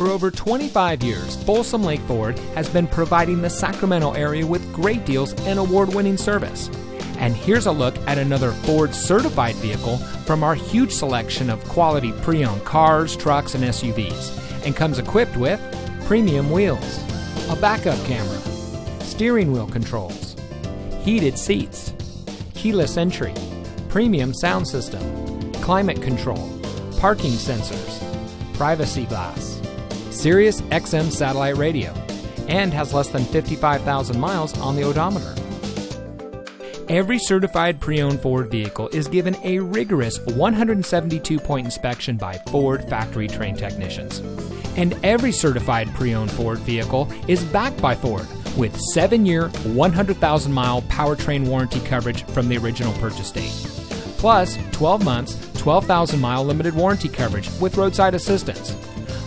For over 25 years, Folsom Lake Ford has been providing the Sacramento area with great deals and award winning service. And here's a look at another Ford certified vehicle from our huge selection of quality pre owned cars, trucks, and SUVs, and comes equipped with premium wheels, a backup camera, steering wheel controls, heated seats, keyless entry, premium sound system, climate control, parking sensors, privacy glass, Sirius XM satellite radio, and has less than 55,000 miles on the odometer. Every certified pre owned Ford vehicle is given a rigorous 172 point inspection by Ford factory trained technicians. And every certified pre owned Ford vehicle is backed by Ford with 7 year, 100,000 mile powertrain warranty coverage from the original purchase date. Plus, 12 months, 12,000 mile limited warranty coverage with roadside assistance.